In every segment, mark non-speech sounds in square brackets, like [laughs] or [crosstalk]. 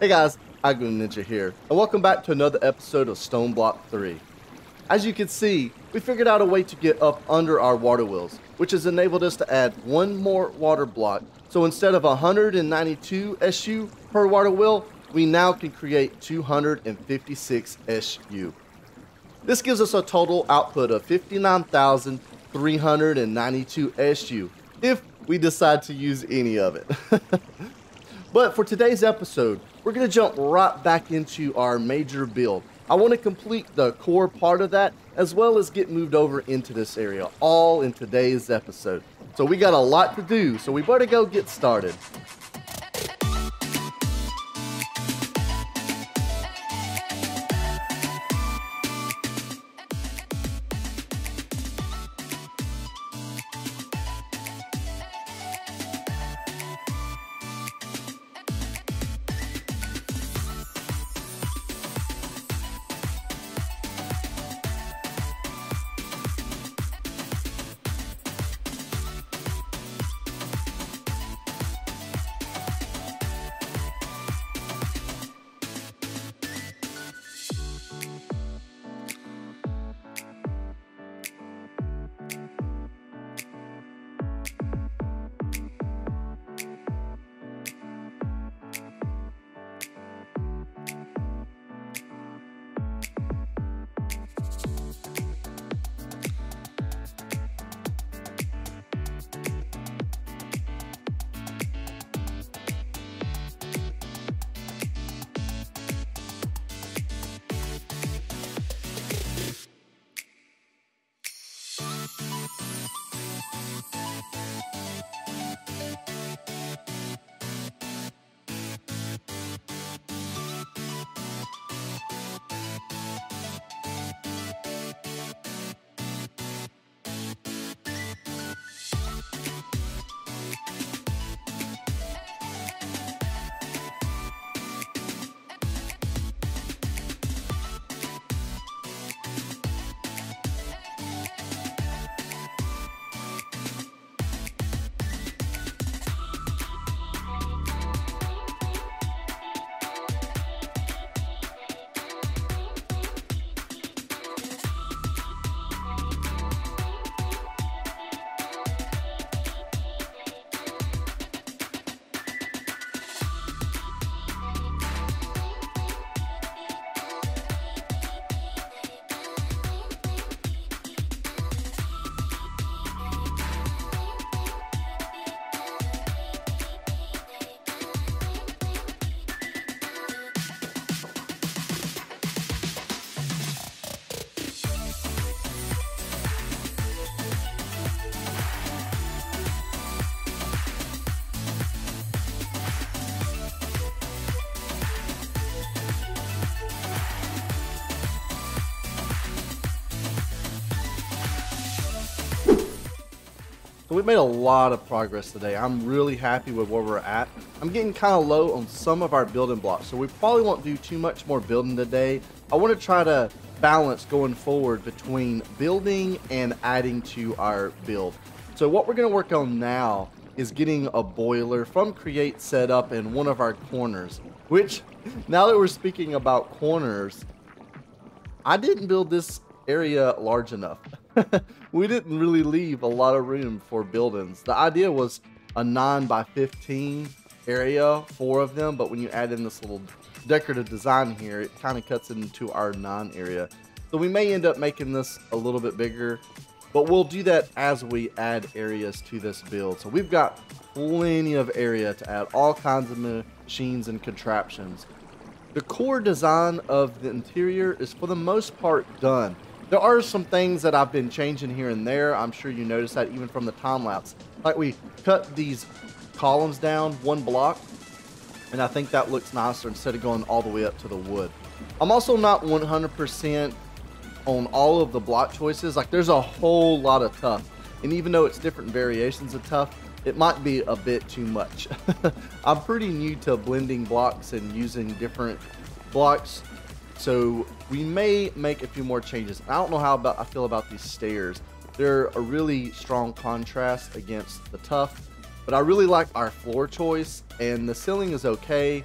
Hey guys, Aggro Ninja here, and welcome back to another episode of StoneBlock 3. As you can see, we figured out a way to get up under our water wheels, which has enabled us to add one more water block. So instead of 192 SU per water wheel, we now can create 256 SU. This gives us a total output of 59,392 SU, if we decide to use any of it. [laughs] but for today's episode, we're going to jump right back into our major build. I want to complete the core part of that as well as get moved over into this area, all in today's episode. So we got a lot to do, so we better go get started. So we made a lot of progress today. I'm really happy with where we're at. I'm getting kind of low on some of our building blocks, so we probably won't do too much more building today. I want to try to balance going forward between building and adding to our build. So what we're going to work on now is getting a boiler from Create set up in one of our corners, which [laughs] now that we're speaking about corners, I didn't build this area large enough. [laughs] we didn't really leave a lot of room for buildings. The idea was a 9 by 15 area, four of them, but when you add in this little decorative design here, it kind of cuts into our 9 area. So we may end up making this a little bit bigger, but we'll do that as we add areas to this build. So we've got plenty of area to add all kinds of machines and contraptions. The core design of the interior is for the most part done. There are some things that I've been changing here and there. I'm sure you noticed that even from the time lapse. Like we cut these columns down one block, and I think that looks nicer instead of going all the way up to the wood. I'm also not 100% on all of the block choices. Like there's a whole lot of tuff. And even though it's different variations of tuff, it might be a bit too much. [laughs] I'm pretty new to blending blocks and using different blocks so we may make a few more changes. I don't know how about I feel about these stairs. They're a really strong contrast against the tuff, but I really like our floor choice and the ceiling is okay.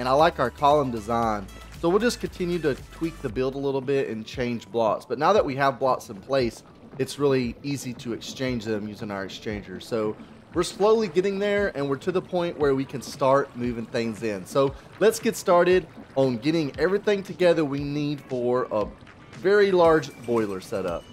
and I like our column design. So we'll just continue to tweak the build a little bit and change blocks. But now that we have blocks in place, it's really easy to exchange them using our exchanger. So we're slowly getting there and we're to the point where we can start moving things in. So let's get started on getting everything together we need for a very large boiler setup.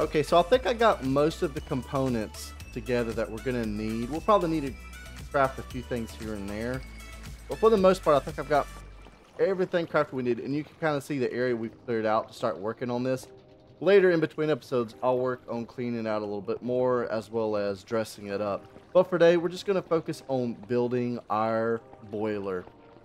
Okay, so I think I got most of the components together that we're gonna need. We'll probably need to craft a few things here and there. But for the most part, I think I've got everything crafted we need. And you can kind of see the area we've cleared out to start working on this. Later in between episodes, I'll work on cleaning out a little bit more as well as dressing it up. But for today, we're just going to focus on building our boiler.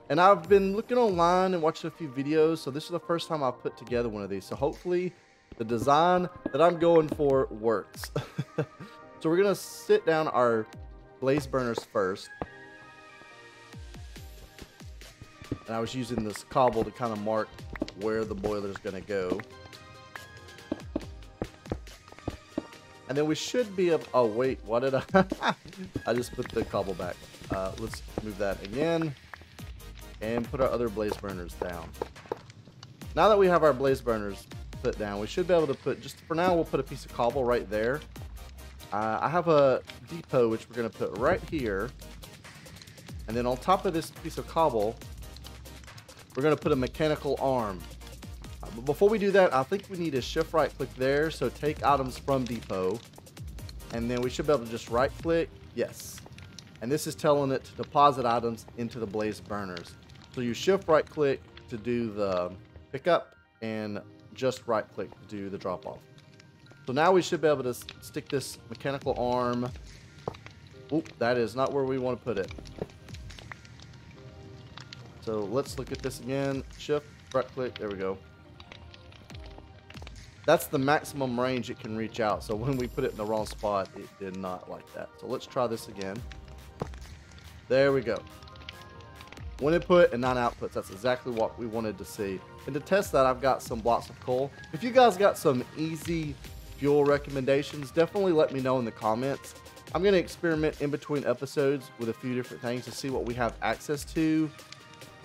And I've been looking online and watching a few videos, so this is the first time I've put together one of these. So hopefully the design that I'm going for works. [laughs] so we're gonna sit down our blaze burners first. And I was using this cobble to kind of mark where the boiler is gonna go. And then we should be up. Oh wait, what did I? [laughs] I just put the cobble back. Uh, let's move that again, and put our other blaze burners down. Now that we have our blaze burners down. We should be able to put, just for now, we'll put a piece of cobble right there. Uh, I have a depot, which we're going to put right here. And then on top of this piece of cobble, we're going to put a mechanical arm. Uh, but before we do that, I think we need to shift right click there. So take items from depot. And then we should be able to just right click. Yes. And this is telling it to deposit items into the blaze burners. So you shift right click to do the pickup and just right click to do the drop off. So now we should be able to stick this mechanical arm. Oop, that is not where we want to put it. So let's look at this again. Shift, right click, there we go. That's the maximum range it can reach out. So [laughs] when we put it in the wrong spot, it did not like that. So let's try this again. There we go. One input and nine outputs. That's exactly what we wanted to see. And to test that, I've got some blocks of coal. If you guys got some easy fuel recommendations, definitely let me know in the comments. I'm going to experiment in between episodes with a few different things to see what we have access to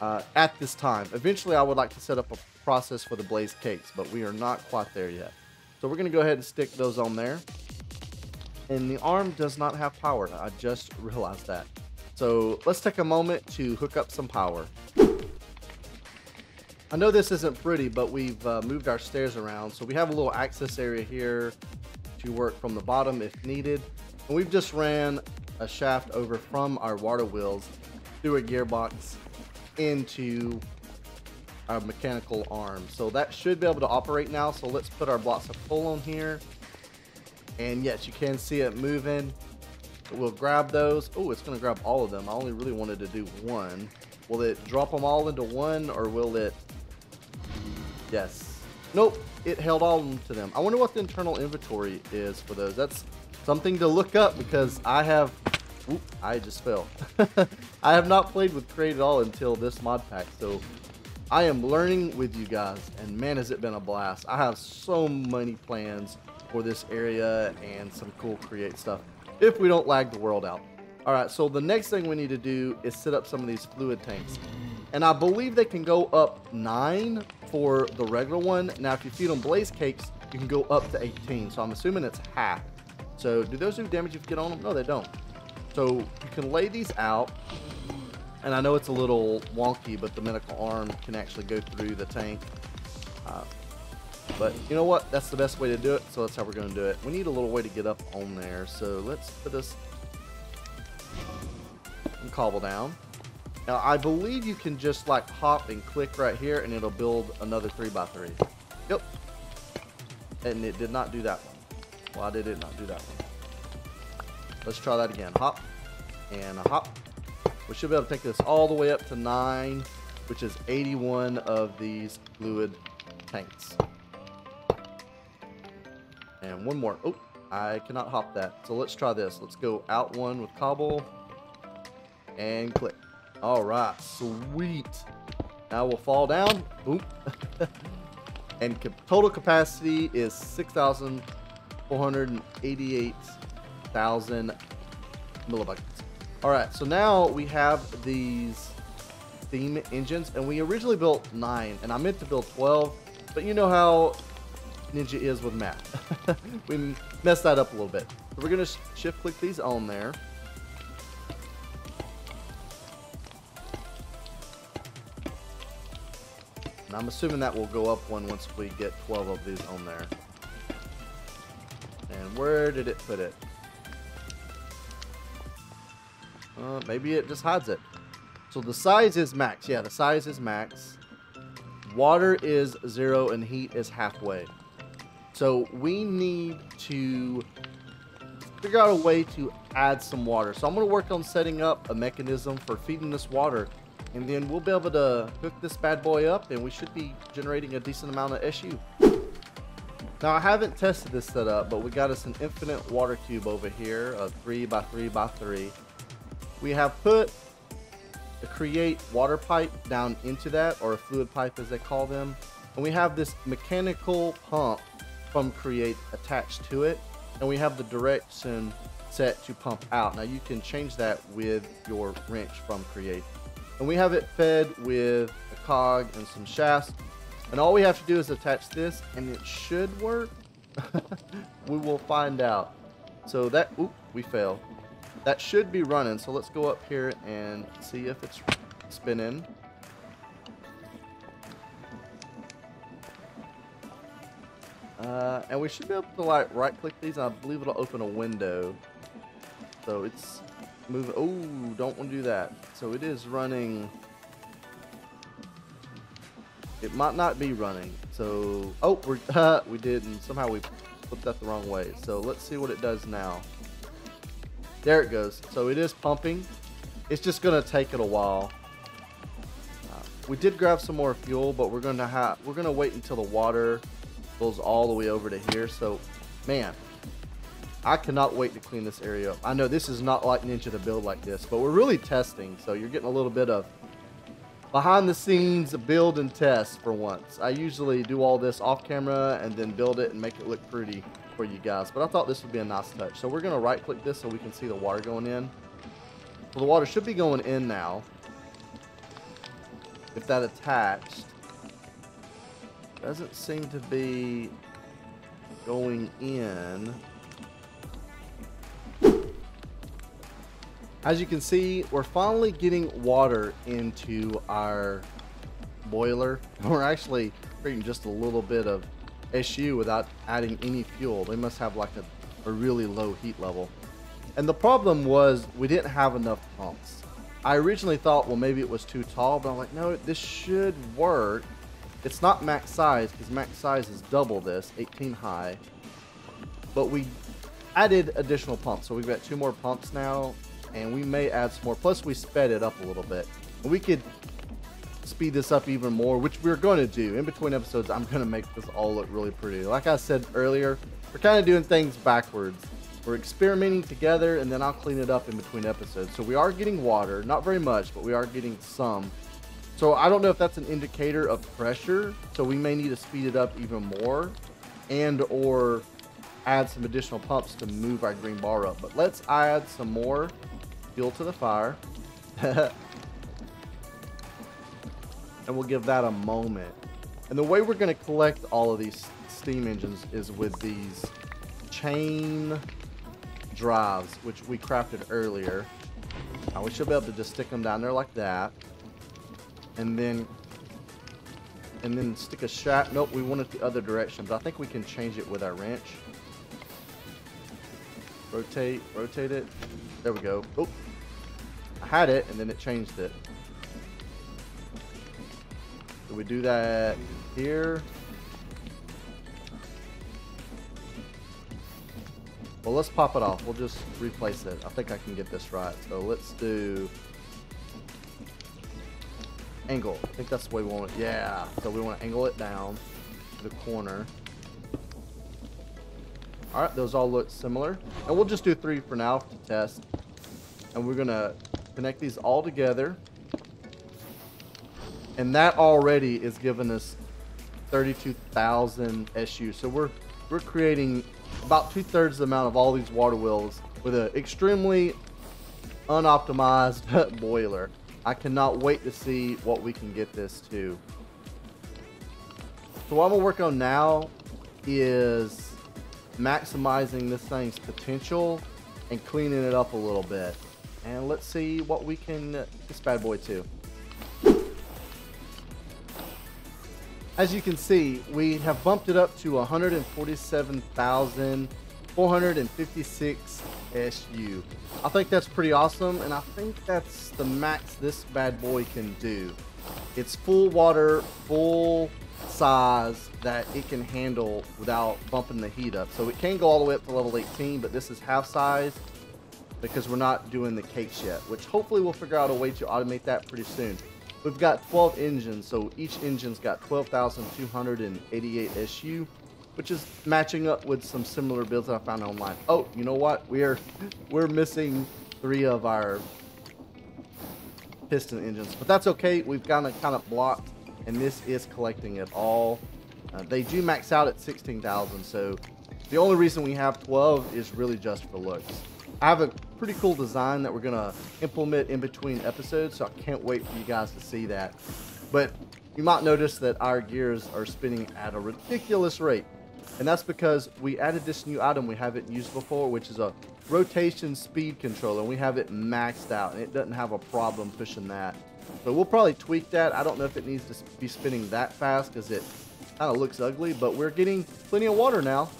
uh, at this time. Eventually, I would like to set up a process for the blaze cakes, but we are not quite there yet. So we're going to go ahead and stick those on there. And the arm does not have power. I just realized that. So let's take a moment to hook up some power. I know this isn't pretty, but we've uh, moved our stairs around. So we have a little access area here to work from the bottom if needed. And we've just ran a shaft over from our water wheels through a gearbox into our mechanical arm. So that should be able to operate now. So let's put our blocks of coal on here. And yes, you can see it moving. We'll grab those. Oh, it's going to grab all of them. I only really wanted to do one. Will it drop them all into one or will it... Yes. Nope, it held on to them. I wonder what the internal inventory is for those. That's something to look up because I have... Oop, I just fell. [laughs] I have not played with Create at all until this mod pack, so I am learning with you guys, and man, has it been a blast. I have so many plans for this area and some cool Create stuff if we don't lag the world out. All right, so the next thing we need to do is set up some of these fluid tanks. And I believe they can go up 9 for the regular one. Now, if you feed them blaze cakes, you can go up to 18. So I'm assuming it's half. So do those do damage if you get on them? No, they don't. So you can lay these out. And I know it's a little wonky, but the mechanical arm can actually go through the tank. Uh, but you know what? That's the best way to do it, so that's how we're going to do it. We need a little way to get up on there, so let's put this and cobble down. Now, I believe you can just like hop and click right here, and it'll build another 3x3. Yep. And it did not do that one. Why did it not do that one? Let's try that again. Hop and a hop. We should be able to take this all the way up to 9, which is 81 of these fluid tanks. And one more. Oh, I cannot hop that. So let's try this. Let's go out one with cobble. And click. All right, sweet. Now we'll fall down. Boom. [laughs] and total capacity is 6,488,000 millibuckets. All right, so now we have these steam engines, and we originally built nine, and I meant to build 12, but you know how Ninja is with math. [laughs] we messed that up a little bit. So we're to shift click these on there. And I'm assuming that will go up one once we get 12 of these on there. And where did it put it? Uh, maybe it just hides it. So the size is max. Yeah, the size is max. Water is zero and heat is halfway. So we need to figure out a way to add some water. So I'm going to work on setting up a mechanism for feeding this water. And then we'll be able to hook this bad boy up and we should be generating a decent amount of SU. Now I haven't tested this setup, but we got us an infinite water cube over here, a 3 by 3 by 3 We have put a create water pipe down into that, or a fluid pipe as they call them. And we have this mechanical pump from create attached to it and we have the direction set to pump out now you can change that with your wrench from create and we have it fed with a cog and some shafts. And all we have to do is attach this and it should work. [laughs] We will find out. So that oop we fail that should be running so let's go up here and see if it's spinning. Uh, and we should be able to like right click these I believe it'll open a window. So it's moving. Oh, don't want to do that. So it is running. It might not be running. So, oh, we're, [laughs] uh, we didn't. somehow we put that the wrong way. So let's see what it does now. There it goes. So it is pumping. It's just going to take it a while. Uh, we did grab some more fuel, but we're going to have, we're going to wait until the water goes all the way over to here. So, man, I cannot wait to clean this area up. I know this is not like Ninja to build like this, but we're really testing. So you're getting a little bit of behind the scenes build and test for once. I usually do all this off camera and then build it and make it look pretty for you guys. But I thought this would be a nice touch. So we're going to right click this so we can see the water going in. Well, the water should be going in now. If that attached. Doesn't seem to be going in. As you can see, we're finally getting water into our boiler. [laughs] We're actually creating just a little bit of SU without adding any fuel. They must have like a, a really low heat level. And the problem was we didn't have enough pumps. I originally thought, well, maybe it was too tall, but I'm like, no, this should work. It's not max size because max size is double this, 18 high. But we added additional pumps. So we've got two more pumps now, and we may add some more. Plus, we sped it up a little bit. We could speed this up even more, which we're going to do. In between episodes, I'm going to make this all look really pretty. Like I said earlier, we're kind of doing things backwards. We're experimenting together, and then I'll clean it up in between episodes. So we are getting water, not very much, but we are getting some. So I don't know if that's an indicator of pressure, so we may need to speed it up even more and or add some additional pumps to move our green bar up. But let's add some more fuel to the fire. [laughs] and we'll give that a moment. And the way we're going to collect all of these steam engines is with these chain drives, which we crafted earlier. Now we should be able to just stick them down there like that. And then and then stick a shaft. Nope, we want it the other direction, but I think we can change it with our wrench. Rotate, rotate it. There we go. Oh, I had it, and then it changed it. Do we do that here? Well, let's pop it off. We'll just replace it. I think I can get this right. So let's do angle. I think that's the way we want it. Yeah. So we want to angle it down to the corner. All right, those all look similar. And we'll just do three for now to test. And we're gonna connect these all together. And that already is giving us 32,000 SU. So we're we're creating about two thirds the amount of all these water wheels with an extremely unoptimized [laughs] boiler. I cannot wait to see what we can get this to. So what I'm gonna work on now is maximizing this thing's potential and cleaning it up a little bit. And let's see what we can this bad boy to. As you can see, we have bumped it up to 147,456 SU. I think that's pretty awesome, and I think that's the max this bad boy can do. It's full water, full size that it can handle without bumping the heat up. So it can go all the way up to level 18, but this is half size because we're not doing the cakes yet, which hopefully we'll figure out a way to automate that pretty soon. We've got 12 engines, so each engine's got 12,288 SU, which is matching up with some similar builds that I found online. Oh, you know what? We're [laughs] we're missing three of our piston engines, but that's okay. We've got it kind of blocked, and this is collecting it all. Uh, they do max out at 16,000, so the only reason we have 12 is really just for looks. I have a pretty cool design that we're gonna implement in between episodes, so I can't wait for you guys to see that. But you might notice that our gears are spinning at a ridiculous rate. And that's because we added this new item we haven't used before, which is a rotation speed controller. And we have it maxed out, and it doesn't have a problem pushing that. So we'll probably tweak that. I don't know if it needs to be spinning that fast because it kind of looks ugly, but we're getting plenty of water now.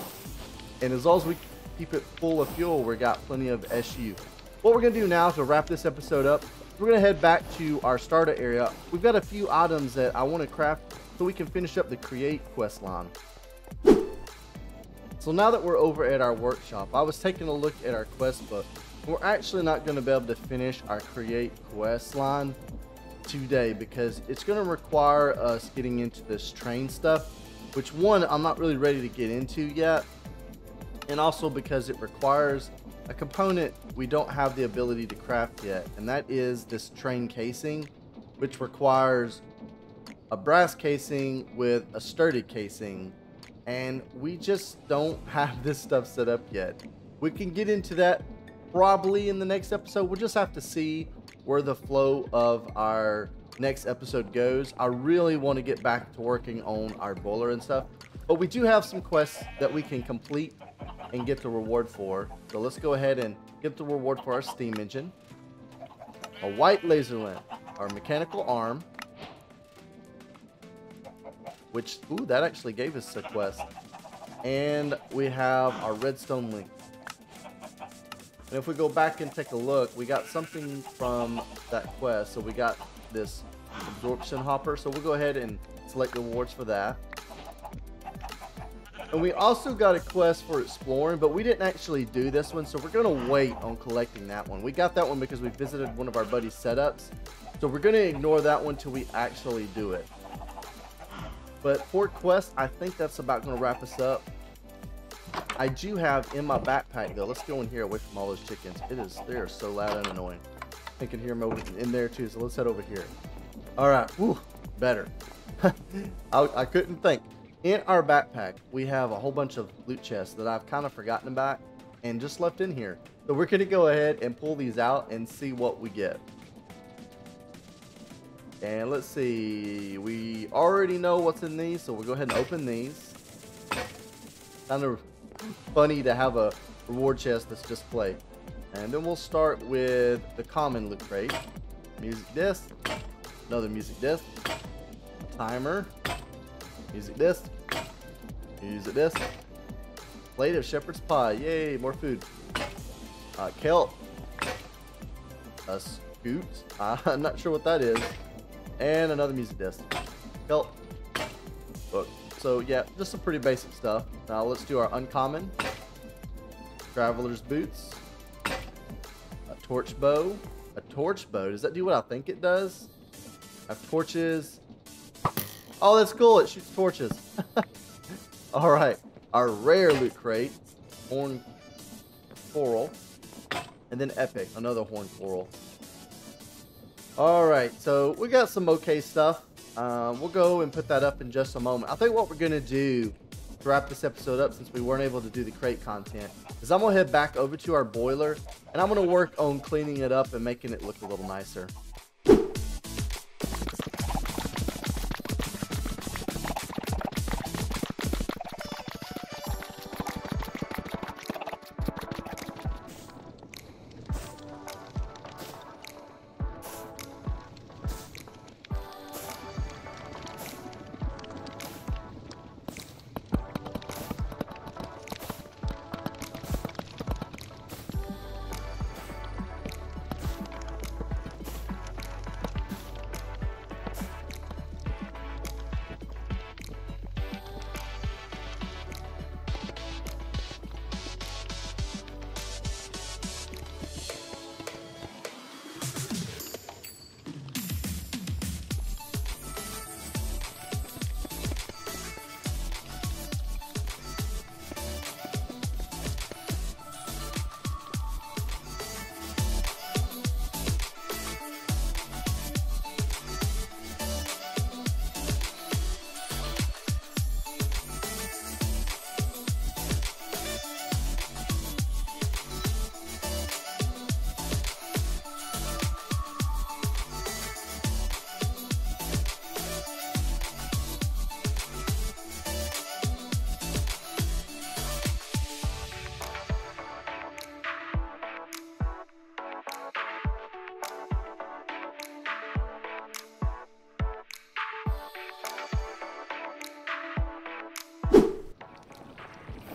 [laughs] and as long as we keep it full of fuel, we got plenty of SU. What we're going to do now to wrap this episode up, we're going to head back to our starter area. We've got a few items that I want to craft so we can finish up the create quest line. So now that we're over at our workshop, I was taking a look at our quest book. We're actually not going to be able to finish our create quest line today because it's going to require us getting into this train stuff, which one, I'm not really ready to get into yet and also because it requires a component we don't have the ability to craft yet, and that is this train casing, which requires a brass casing with a sturdy casing, and we just don't [laughs] have this stuff set up yet. We can get into that probably in the next episode. We'll just have to see where the flow of our next episode goes. I really want to get back to working on our boiler and stuff, but we do have some quests that we can complete and get the reward for. So let's go ahead and get the reward for our steam engine. A white laser lamp, our mechanical arm, which, ooh, that actually gave us a quest. And we have our redstone link. And if we go back and take a look, we got something from that quest. So we got this absorption hopper. So we'll go ahead and select the rewards for that. And we also got a quest for exploring, but we didn't actually do this one, so we're gonna wait on collecting that one. We got that one because we visited one of our buddy's setups, so we're gonna ignore that one till we actually do it. But for quest, I think that's about gonna wrap us up. I do have in my backpack though. Let's go in here away from all those chickens. It is they are so loud and annoying. I can hear them over in there too. So let's head over here. All right, Woo, better. [laughs] I, I couldn't think. In our backpack, we have a whole bunch of loot chests that I've kind of forgotten about and just left in here. So we're going to go ahead and pull these out and see what we get. And let's see, we already know what's in these, so we'll go ahead and open these. Kind of funny to have a reward chest that's just play. And then we'll start with the common loot crate. Music disc, another music disc, timer, music disc, music disc, plate of shepherd's pie, yay, more food. Uh, kelp, a scoot, uh, [laughs] I'm not sure what that is, and another music disc. Kelp, book. So yeah, just some pretty basic stuff. Now let's do our uncommon. Traveler's boots, a torch bow, a torch bow. Does that do what I think it does? I have torches, Oh, that's cool. It shoots torches. [laughs] All right. Our rare loot crate, horn coral, and then epic, another horn coral. All right. So we got some okay stuff. Um, we'll go and put that up in just a moment. I think what we're going to do to wrap this episode up since we weren't able to do the Create content is I'm going to head back over to our boiler and I'm going to work on cleaning it up and making it look a little nicer.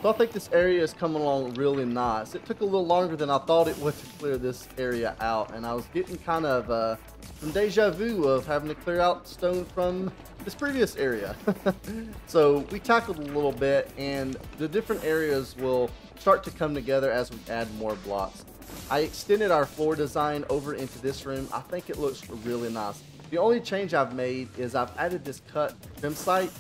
So I think this area is coming along really nice. It took a little longer than I thought it would to clear this area out, and I was getting kind of uh, some deja vu of having to clear out stone from this previous area. [laughs] so we tackled a little bit, and the different areas will start to come together as we add more blocks. I extended our floor design over into this room. I think it looks really nice. The only change I've made is I've added this cut crimsite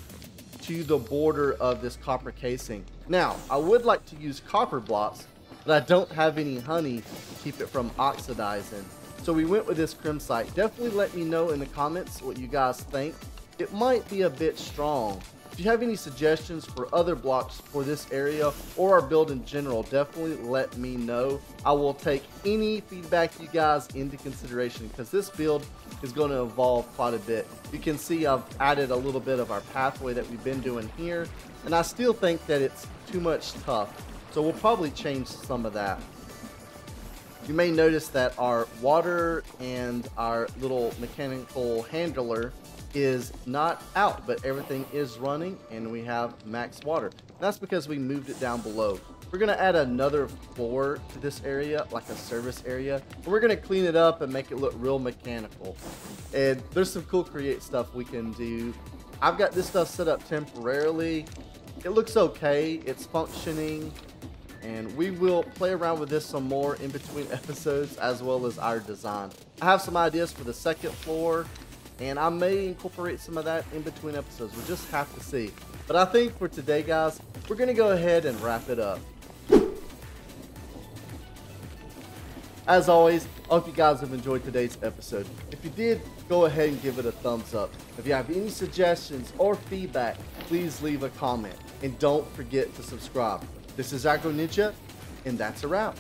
to the border of this copper casing. Now, I would like to use copper blocks, but I don't have any honey to keep it from oxidizing. So we went with this crimsite. Definitely let me know in the comments what you guys think. It might be a bit strong. If you have any suggestions for other blocks for this area or our build in general, definitely let me know. I will take any feedback you guys into consideration because this build is going to evolve quite a bit. You can see I've added a little bit of our pathway that we've been doing here, and I still think that it's too much tuff. So we'll probably change some of that. You may notice that our water and our little mechanical handler is not out, but everything is running and we have max water. That's because we moved it down below. We're gonna add another floor to this area, like a service area. And we're gonna clean it up and make it look real mechanical. And there's some cool create stuff we can do. I've got this stuff set up temporarily it looks okay. It's functioning. And we will play around with this some more in between [laughs] episodes as well as our design. I have some ideas for the second floor and I may incorporate some of that in between episodes. We'll just have to see. But I think for today, guys, we're going to go ahead and wrap it up. As always, I hope you guys have enjoyed today's episode. If you did, go ahead and give it a thumbs up. If you have any suggestions or feedback, please leave a comment. And don't forget to subscribe. This is Aggro Ninja, and that's a wrap.